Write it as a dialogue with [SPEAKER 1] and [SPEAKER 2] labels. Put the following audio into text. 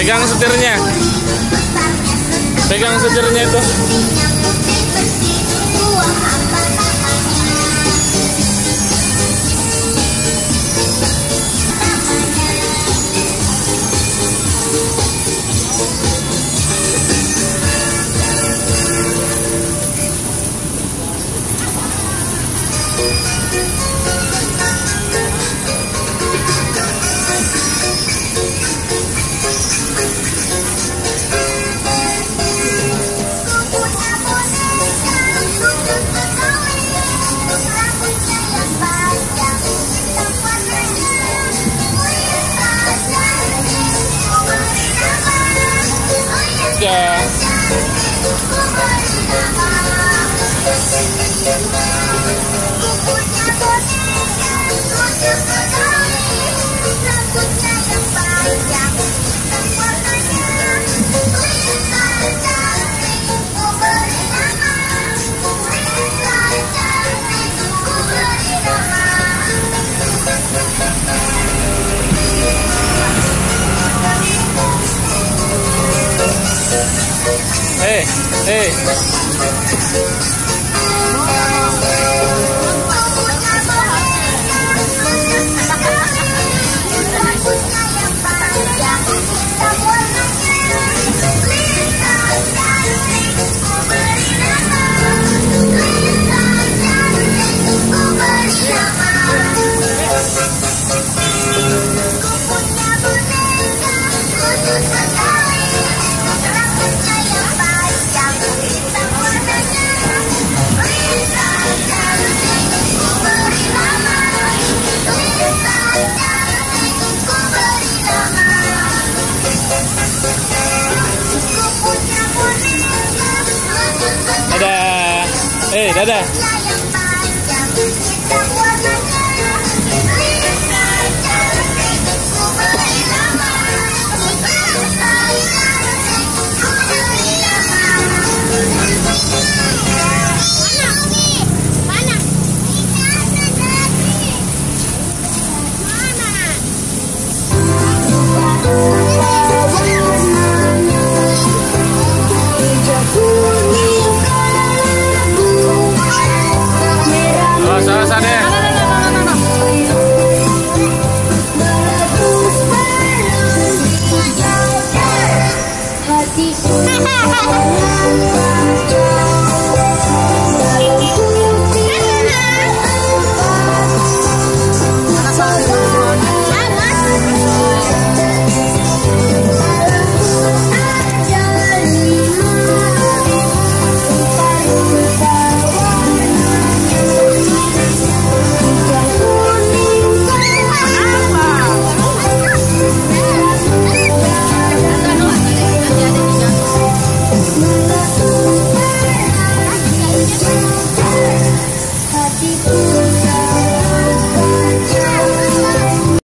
[SPEAKER 1] Pegang setirnya. Pegang setirnya itu. Yeah. Eh, eh. 哎，来来。
[SPEAKER 2] 我的祖国在